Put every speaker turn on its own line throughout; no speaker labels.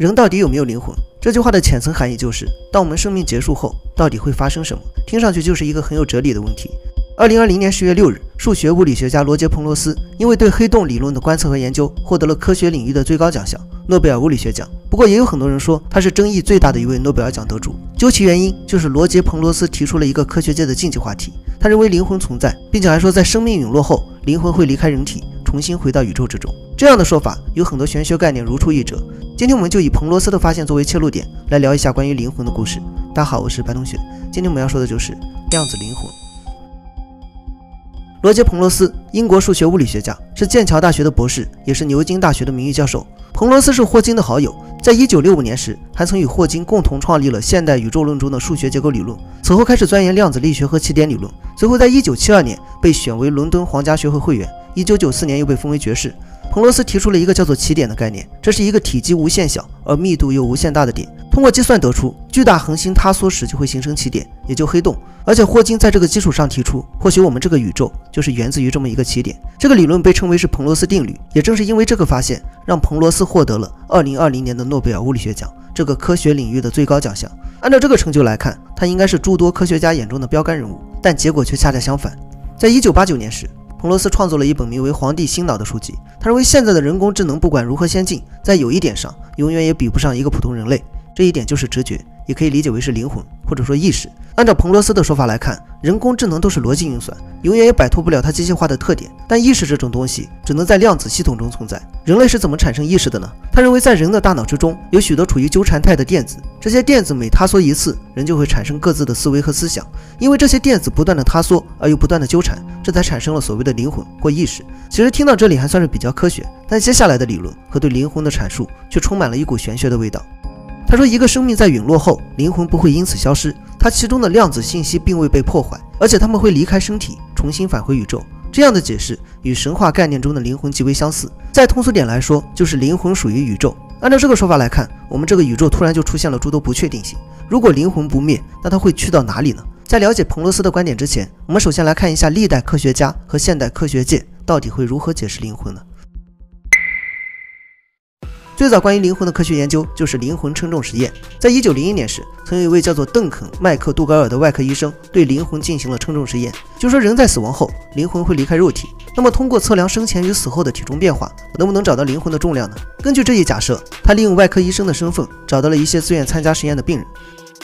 人到底有没有灵魂？这句话的浅层含义就是，当我们生命结束后，到底会发生什么？听上去就是一个很有哲理的问题。二零二零年十月六日，数学物理学家罗杰·彭罗斯因为对黑洞理论的观测和研究，获得了科学领域的最高奖项——诺贝尔物理学奖。不过，也有很多人说他是争议最大的一位诺贝尔奖得主。究其原因，就是罗杰·彭罗斯提出了一个科学界的禁忌话题。他认为灵魂存在，并且还说在生命陨落后，灵魂会离开人体，重新回到宇宙之中。这样的说法有很多玄学概念如出一辙。今天我们就以彭罗斯的发现作为切入点，来聊一下关于灵魂的故事。大家好，我是白同学。今天我们要说的就是量子灵魂。罗杰·彭罗斯，英国数学物理学家，是剑桥大学的博士，也是牛津大学的名誉教授。彭罗斯是霍金的好友，在一九六五年时，还曾与霍金共同创立了现代宇宙论中的数学结构理论。此后开始钻研量子力学和奇点理论，随后在一九七二年被选为伦敦皇家学会会员，一九九四年又被封为爵士。彭罗斯提出了一个叫做奇点的概念，这是一个体积无限小而密度又无限大的点。通过计算得出，巨大恒星塌缩时就会形成奇点，也就黑洞。而且霍金在这个基础上提出，或许我们这个宇宙就是源自于这么一个奇点。这个理论被称为是彭罗斯定律。也正是因为这个发现，让彭罗斯获得了2020年的诺贝尔物理学奖，这个科学领域的最高奖项。按照这个成就来看，他应该是诸多科学家眼中的标杆人物。但结果却恰恰相反。在一九八九年时，彭罗斯创作了一本名为《皇帝心脑》的书籍。他认为现在的人工智能不管如何先进，在有一点上永远也比不上一个普通人类。这一点就是直觉，也可以理解为是灵魂，或者说意识。按照彭罗斯的说法来看，人工智能都是逻辑运算，永远也摆脱不了它机械化的特点。但意识这种东西只能在量子系统中存在。人类是怎么产生意识的呢？他认为在人的大脑之中有许多处于纠缠态的电子，这些电子每塌缩一次，人就会产生各自的思维和思想。因为这些电子不断的塌缩而又不断的纠缠。这才产生了所谓的灵魂或意识。其实听到这里还算是比较科学，但接下来的理论和对灵魂的阐述却充满了一股玄学的味道。他说，一个生命在陨落后，灵魂不会因此消失，它其中的量子信息并未被破坏，而且他们会离开身体，重新返回宇宙。这样的解释与神话概念中的灵魂极为相似。再通俗点来说，就是灵魂属于宇宙。按照这个说法来看，我们这个宇宙突然就出现了诸多不确定性。如果灵魂不灭，那它会去到哪里呢？在了解彭罗斯的观点之前，我们首先来看一下历代科学家和现代科学界到底会如何解释灵魂呢？最早关于灵魂的科学研究就是灵魂称重实验。在一九零一年时，曾有一位叫做邓肯·麦克杜格尔的外科医生对灵魂进行了称重实验，就说人在死亡后，灵魂会离开肉体。那么通过测量生前与死后的体重变化，能不能找到灵魂的重量呢？根据这一假设，他利用外科医生的身份，找到了一些自愿参加实验的病人。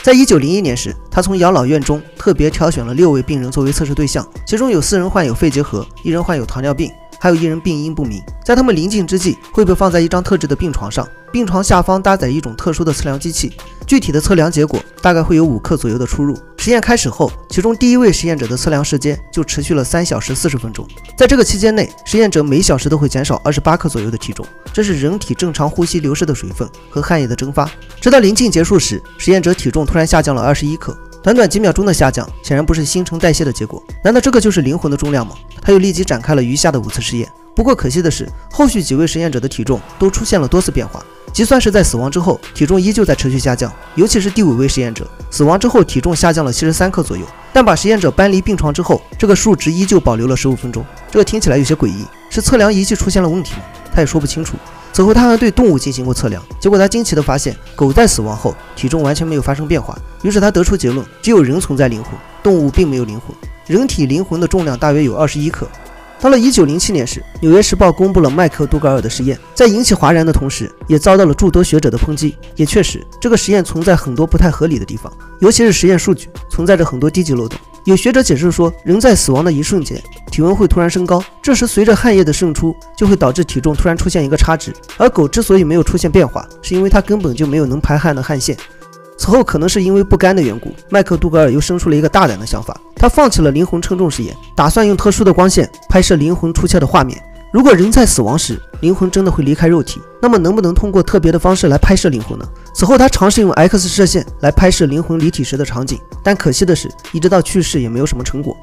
在一九零一年时，他从养老院中特别挑选了六位病人作为测试对象，其中有四人患有肺结核，一人患有糖尿病，还有一人病因不明。在他们临近之际，会被放在一张特制的病床上，病床下方搭载一种特殊的测量机器。具体的测量结果大概会有五克左右的出入。实验开始后，其中第一位实验者的测量时间就持续了三小时四十分钟。在这个期间内，实验者每小时都会减少二十八克左右的体重，这是人体正常呼吸流失的水分和汗液的蒸发。直到临近结束时，实验者体重突然下降了二十一克。短短几秒钟的下降，显然不是新陈代谢的结果。难道这个就是灵魂的重量吗？他又立即展开了余下的五次实验。不过可惜的是，后续几位实验者的体重都出现了多次变化。即算是在死亡之后，体重依旧在持续下降，尤其是第五位实验者，死亡之后体重下降了七十三克左右。但把实验者搬离病床之后，这个数值依旧保留了十五分钟。这个听起来有些诡异，是测量仪器出现了问题吗？他也说不清楚。此后他还对动物进行过测量，结果他惊奇地发现，狗在死亡后体重完全没有发生变化。于是他得出结论：只有人存在灵魂，动物并没有灵魂。人体灵魂的重量大约有二十一克。到了一九零七年时，《纽约时报》公布了麦克杜格尔的实验，在引起哗然的同时，也遭到了诸多学者的抨击。也确实，这个实验存在很多不太合理的地方，尤其是实验数据存在着很多低级漏洞。有学者解释说，人在死亡的一瞬间，体温会突然升高，这时随着汗液的渗出，就会导致体重突然出现一个差值。而狗之所以没有出现变化，是因为它根本就没有能排汗的汗腺。此后，可能是因为不甘的缘故，麦克杜格尔又生出了一个大胆的想法。他放弃了灵魂称重实验，打算用特殊的光线拍摄灵魂出窍的画面。如果人在死亡时灵魂真的会离开肉体，那么能不能通过特别的方式来拍摄灵魂呢？此后，他尝试用 X 射线来拍摄灵魂离体时的场景，但可惜的是，一直到去世也没有什么成果。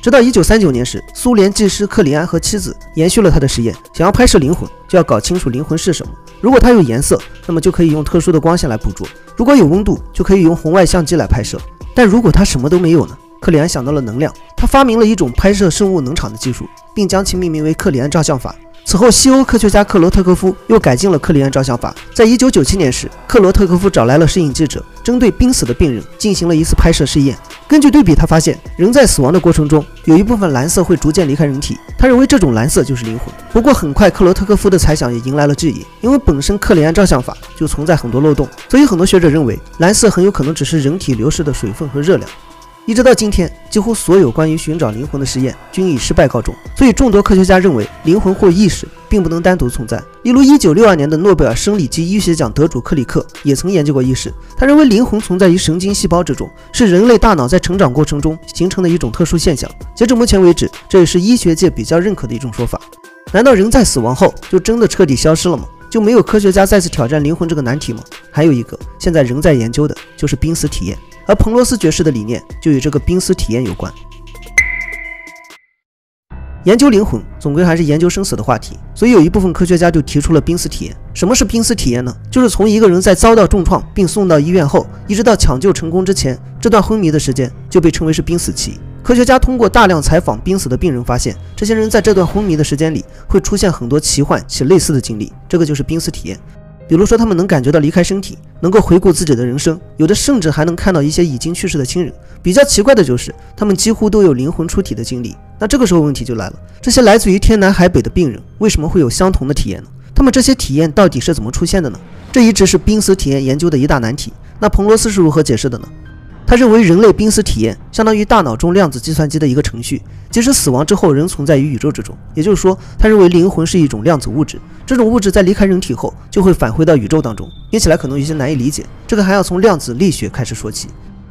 直到1939年时，苏联技师克里安和妻子延续了他的实验，想要拍摄灵魂，就要搞清楚灵魂是什么。如果它有颜色，那么就可以用特殊的光线来捕捉；如果有温度，就可以用红外相机来拍摄。但如果它什么都没有呢？克里安想到了能量，他发明了一种拍摄生物能场的技术，并将其命名为克里安照相法。此后，西欧科学家克罗特科夫又改进了克里安照相法。在一九九七年时，克罗特科夫找来了摄影记者，针对濒死的病人进行了一次拍摄试验。根据对比，他发现人在死亡的过程中，有一部分蓝色会逐渐离开人体。他认为这种蓝色就是灵魂。不过，很快克罗特科夫的猜想也迎来了质疑，因为本身克里安照相法就存在很多漏洞，所以很多学者认为蓝色很有可能只是人体流失的水分和热量。一直到今天，几乎所有关于寻找灵魂的实验均以失败告终。所以，众多科学家认为，灵魂或意识并不能单独存在。例如，1962年的诺贝尔生理及医学奖得主克里克也曾研究过意识。他认为，灵魂存在于神经细胞之中，是人类大脑在成长过程中形成的一种特殊现象。截至目前为止，这也是医学界比较认可的一种说法。难道人在死亡后就真的彻底消失了吗？就没有科学家再次挑战灵魂这个难题吗？还有一个，现在仍在研究的就是濒死体验。而彭罗斯爵士的理念就与这个濒死体验有关。研究灵魂总归还是研究生死的话题，所以有一部分科学家就提出了濒死体验。什么是濒死体验呢？就是从一个人在遭到重创并送到医院后，一直到抢救成功之前，这段昏迷的时间就被称为是濒死期。科学家通过大量采访濒死的病人，发现这些人在这段昏迷的时间里会出现很多奇幻且类似的经历，这个就是濒死体验。比如说，他们能感觉到离开身体，能够回顾自己的人生，有的甚至还能看到一些已经去世的亲人。比较奇怪的就是，他们几乎都有灵魂出体的经历。那这个时候问题就来了：这些来自于天南海北的病人，为什么会有相同的体验呢？他们这些体验到底是怎么出现的呢？这一直是濒死体验研究的一大难题。那彭罗斯是如何解释的呢？他认为，人类濒死体验相当于大脑中量子计算机的一个程序，即使死亡之后仍存在于宇宙之中。也就是说，他认为灵魂是一种量子物质，这种物质在离开人体后就会返回到宇宙当中。听起来可能有些难以理解，这个还要从量子力学开始说起。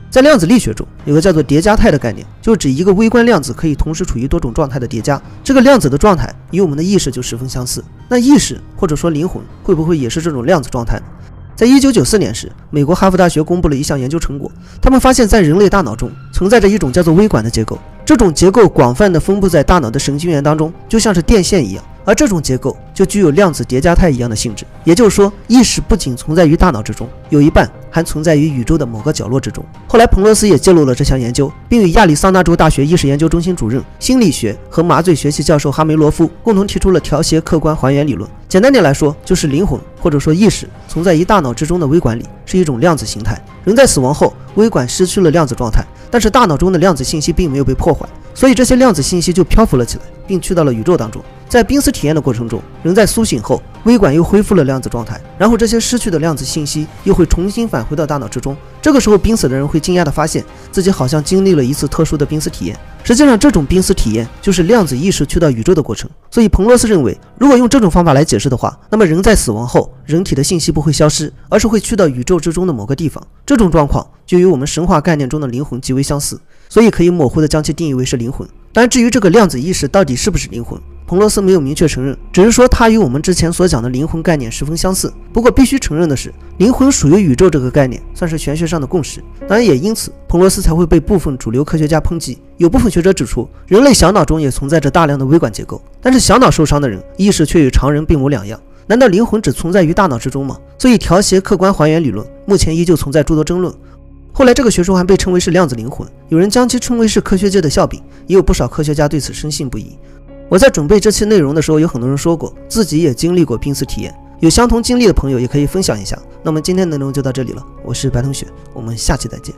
在量子力学中，有个叫做叠加态的概念，就是指一个微观量子可以同时处于多种状态的叠加。这个量子的状态与我们的意识就十分相似。那意识或者说灵魂会不会也是这种量子状态呢？在一九九四年时，美国哈佛大学公布了一项研究成果。他们发现，在人类大脑中存在着一种叫做微管的结构，这种结构广泛的分布在大脑的神经元当中，就像是电线一样。而这种结构就具有量子叠加态一样的性质，也就是说，意识不仅存在于大脑之中，有一半还存在于宇宙的某个角落之中。后来，彭罗斯也介入了这项研究，并与亚利桑那州大学意识研究中心主任、心理学和麻醉学系教授哈梅罗夫共同提出了调谐客观还原理论。简单点来说，就是灵魂或者说意识存在于大脑之中的微管里，是一种量子形态。人在死亡后，微管失去了量子状态，但是大脑中的量子信息并没有被破坏，所以这些量子信息就漂浮了起来，并去到了宇宙当中。在濒死体验的过程中，人在苏醒后，微管又恢复了量子状态，然后这些失去的量子信息又会重新返回到大脑之中。这个时候，濒死的人会惊讶地发现自己好像经历了一次特殊的濒死体验。实际上，这种濒死体验就是量子意识去到宇宙的过程。所以，彭罗斯认为，如果用这种方法来解释的话，那么人在死亡后，人体的信息不会消失，而是会去到宇宙之中的某个地方。这种状况就与我们神话概念中的灵魂极为相似，所以可以模糊地将其定义为是灵魂。但至于这个量子意识到底是不是灵魂？彭罗斯没有明确承认，只是说它与我们之前所讲的灵魂概念十分相似。不过必须承认的是，灵魂属于宇宙这个概念算是玄学上的共识。当然，也因此彭罗斯才会被部分主流科学家抨击。有部分学者指出，人类小脑中也存在着大量的微管结构，但是小脑受伤的人意识却与常人并无两样。难道灵魂只存在于大脑之中吗？所以调谐客观还原理论目前依旧存在诸多争论。后来这个学说还被称为是量子灵魂，有人将其称为是科学界的笑柄，也有不少科学家对此深信不疑。我在准备这期内容的时候，有很多人说过自己也经历过濒死体验，有相同经历的朋友也可以分享一下。那么今天内容就到这里了，我是白同学，我们下期再见。